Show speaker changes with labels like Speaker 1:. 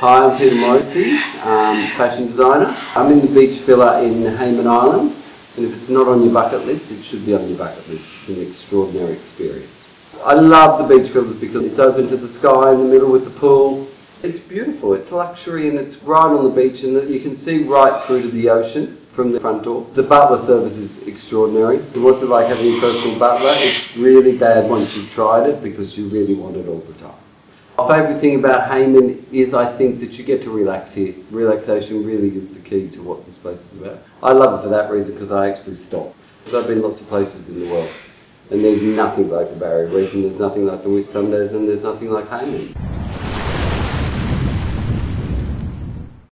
Speaker 1: Hi, I'm Peter Morrissey, um, fashion designer. I'm in the beach villa in Hayman Island, and if it's not on your bucket list, it should be on your bucket list. It's an extraordinary experience. I love the beach villas because it's open to the sky in the middle with the pool. It's beautiful, it's luxury and it's right on the beach and you can see right through to the ocean from the front door. The butler service is extraordinary. What's it like having a personal butler? It's really bad once you've tried it because you really want it all the time. My favourite thing about Hayman is I think that you get to relax here. Relaxation really is the key to what this place is about. I love it for that reason because I actually stop. I've been lots of places in the world and there's nothing like the Barrier Reef and there's nothing like the Whitsundays and there's nothing like Hayman.